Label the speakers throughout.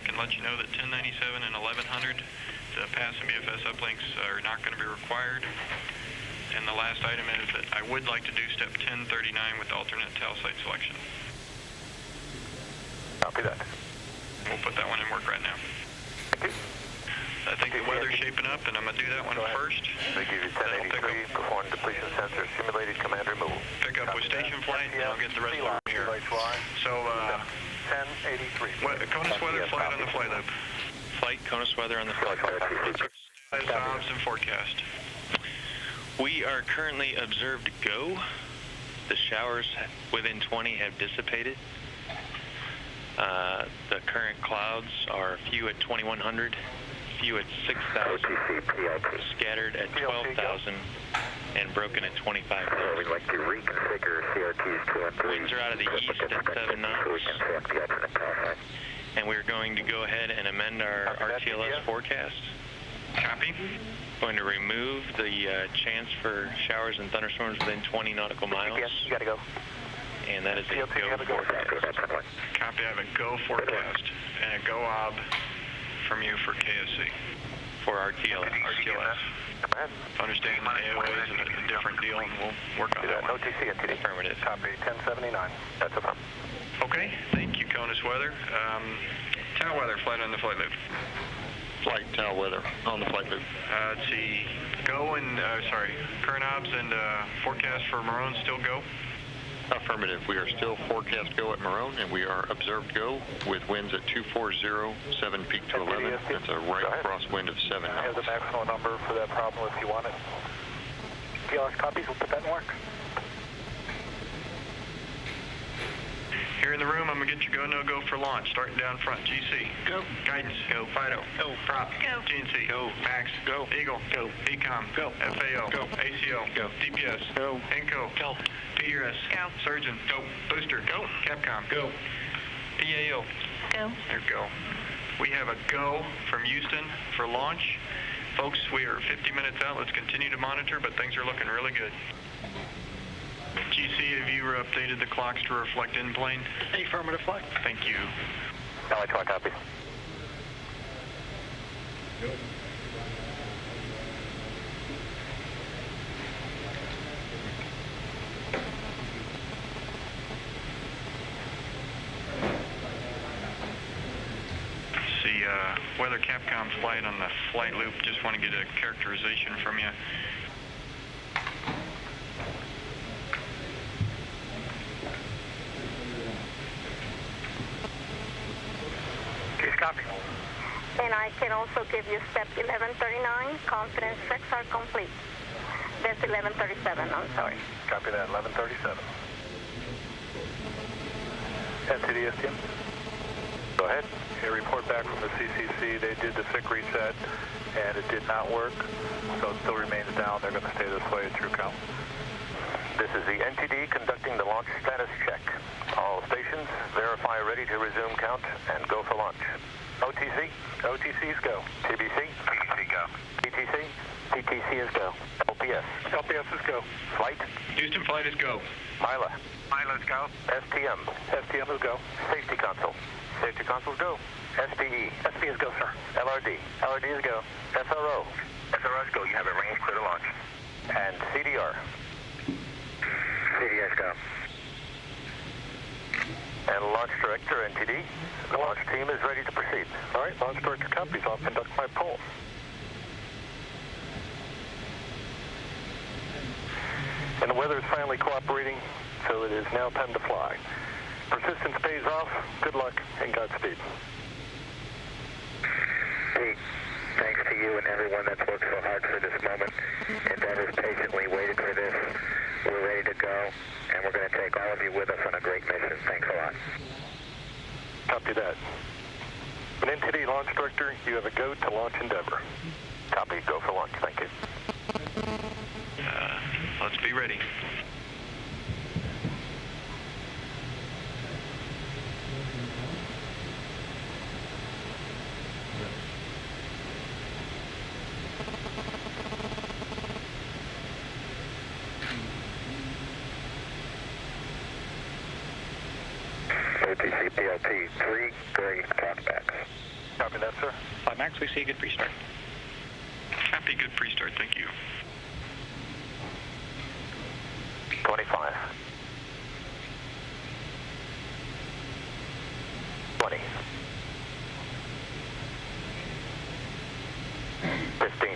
Speaker 1: I can let you know that 1097 and 1100, the pass and BFS uplinks are not going to be required. And the last item is that I would like to do step 1039 with alternate TAL site selection.
Speaker 2: Copy that.
Speaker 1: We'll put that one in work right now.
Speaker 2: Thank you.
Speaker 1: I think the weather's shaping up, and I'm going to do that one first.
Speaker 2: They give you
Speaker 1: That'll
Speaker 2: 1083, perform depletion sensor, simulated command removal.
Speaker 1: Pick up with station flight, and I'll get the rest of the here. So, uh,
Speaker 2: 1083.
Speaker 1: CONUS weather flight on the flight loop.
Speaker 3: Flight, CONUS weather on the flight.
Speaker 1: Status obs and forecast.
Speaker 3: We are currently observed go. The showers within 20 have dissipated. Uh, the current clouds are few at 2100, few at 6000, scattered at 12,000, and broken at 25,000.
Speaker 4: We'd like to reconfigure CRT's 2
Speaker 3: Winds are out of the east at 7 knots. And we're going to go ahead and amend our RTLS forecast.
Speaker 1: Copy.
Speaker 3: Going to remove the uh, chance for showers and thunderstorms within 20 nautical miles,
Speaker 2: GPS, you gotta go.
Speaker 3: and that is a
Speaker 2: PLC, you
Speaker 3: go
Speaker 2: have a go.
Speaker 3: forecast.
Speaker 1: Copy. I have a go forecast and a go ob from you for KSC.
Speaker 3: for RTL, RTLS.
Speaker 2: Come ahead.
Speaker 1: Understanding the AOAs and a different deal, and we'll work on
Speaker 2: Do
Speaker 1: that
Speaker 2: that.
Speaker 1: one.
Speaker 2: OTC, NTD.
Speaker 3: Affirmative.
Speaker 2: Copy, 1079. That's a problem.
Speaker 1: Okay. Thank you, CONUS weather. Um, TAL weather flight on the flight loop.
Speaker 5: Flight tail weather on the flight loop.
Speaker 1: Uh, let's see. Go and, uh, sorry, current obs and uh, forecast for Moron still go.
Speaker 5: Affirmative. We are still forecast go at Moron, and we are observed go with winds at 240, 7 peak to 11. That's a right crosswind of 7
Speaker 2: I have the maximum number for that problem if you want it. PLS copies, we'll put that in work.
Speaker 1: Here in the room, I'm gonna get you go no go for launch. Starting down front. GC. Go. Guidance. Go. Fido. Go. Prop. Go. GNC. Go. MMACS. Go. EGIL. Go. EECOM. Go. FAO. Go. ACO. Go. DPS. Go. INCO. Go. PRS. Go. Surgeon. Go. Booster. Go. Capcom. Go. PAO.
Speaker 6: Go.
Speaker 1: There we go. We have a go from Houston for launch. Folks, we are 50 minutes out. Let's continue to monitor, but things are looking really good. GC, have you updated the clocks to reflect in plane?
Speaker 2: Affirmative flight.
Speaker 1: Thank you.
Speaker 2: LA 20 copy.
Speaker 1: See, uh, Weather Capcom flight on the flight loop. Just want to get a characterization from you.
Speaker 2: Copy.
Speaker 6: And I can also give you step 1139. Confidence checks are complete. That's 1137, I'm sorry.
Speaker 2: Copy that, 1137. NTD STM. Go ahead. A report back from the CCC. They did the SIC reset, and it did not work, so it still remains down. They're going to stay this way through count. This is the NTD conducting the launch status check. All stations, verify ready to resume count and go for launch. OTC? OTCs go. TBC? TBC go. PTC? PTC is go. LPS? LPS is go. Flight?
Speaker 1: Houston flight is go.
Speaker 2: Mila. Mila's go. STM. STM is go. Safety console. Safety consoles go. SPE. SPE is go, sir. LRD. LRD is go. SRO. SRO is go. You have a range clear to launch. And CDR. CDR is go. And launch director, NTD. The launch team is ready to proceed. All right, launch director copies. I'll conduct my poll. And the weather is finally cooperating, so it is now time to fly. Persistence pays off. Good luck and Godspeed.
Speaker 4: Pete, thanks to you and everyone that's worked so hard for this moment. and that has patiently waited for this. We're ready to go, and we're going to take all of you with us on a great mission. Thanks a lot.
Speaker 2: Copy that. An NTD launch director, you have a go to launch Endeavor. Copy. Go for launch. Thank you.
Speaker 1: Uh, let's be ready.
Speaker 4: OTC PLP, three gray talkbacks.
Speaker 2: Copy that, sir.
Speaker 7: Flight MMACS, we see a good pre-start.
Speaker 1: Copy, good pre-start, thank you.
Speaker 2: 25. 20. 15.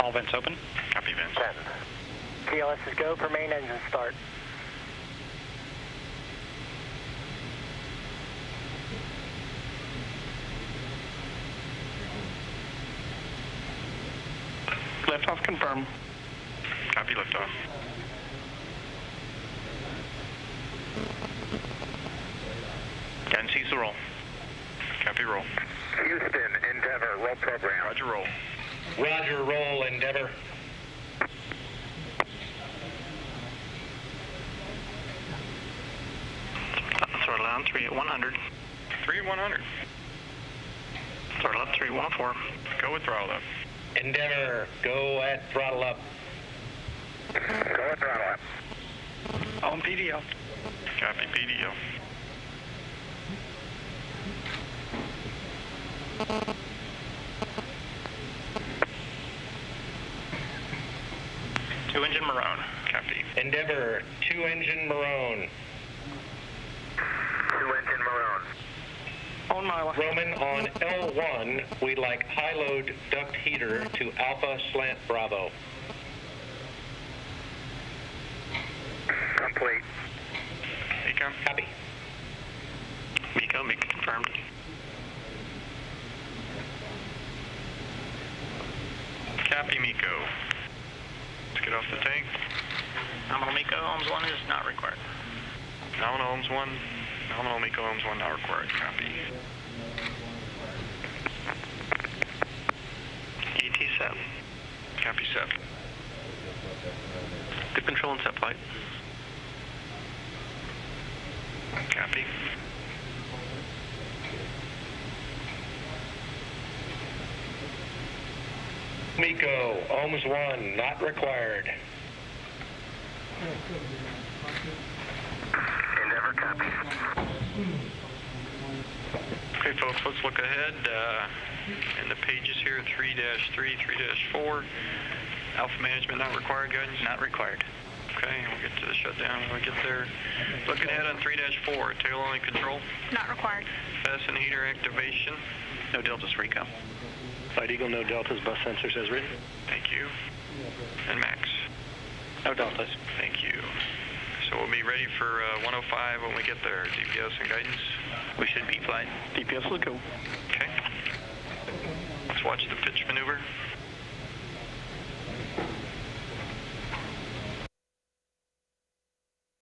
Speaker 7: All vents open.
Speaker 1: Copy, vents.
Speaker 2: 10.
Speaker 8: TLS is go for main engine start.
Speaker 1: Liftoff confirmed. Copy, liftoff.
Speaker 7: Guidance sees the roll.
Speaker 1: Copy, roll.
Speaker 4: Houston, Endeavor, roll program.
Speaker 1: Roger, roll.
Speaker 7: Roger, roll, Endeavor.
Speaker 1: Throttle down, 3 at 100. 3 at 100. Throttle up, 3 at 104. Go with throttle up.
Speaker 7: Endeavor, go at throttle up.
Speaker 4: Go at throttle up.
Speaker 1: On PDL. Copy, PDL. Two engine Moron. Copy.
Speaker 7: Endeavor, two engine Moron.
Speaker 4: Two engine Moron.
Speaker 1: On my way.
Speaker 7: Roman, on L1, we'd like high load duct heater to Alpha Slant Bravo.
Speaker 4: Complete.
Speaker 1: MECO.
Speaker 7: Copy.
Speaker 1: MECO, MECO confirmed. Copy, MECO. Let's get off the tank. Nominal MECO, OMS 1 is not required. Nominal OMS 1, nominal MECO OMS 1 not required. Copy. ET set. Copy set. Good control and set flight. Copy.
Speaker 7: MECO, OMS 1, not required.
Speaker 4: Endeavor copy.
Speaker 1: Okay, folks, let's look ahead. Uh, in the pages here, 3-3, 3-4. Alpha management not required guidance? Not required. Okay, we'll get to the shutdown when we get there. Looking ahead on 3-4, tail only control.
Speaker 6: Not required.
Speaker 1: Fasten heater activation.
Speaker 7: No deltas for recon. Flight EGIL, no deltas, bus sensors as written.
Speaker 1: Thank you. And MMACS.
Speaker 7: No deltas.
Speaker 1: Thank you. So we'll be ready for uh, 105 when we get there. DPS and guidance. We should be flight. DPS will go. Okay. Let's watch the pitch maneuver.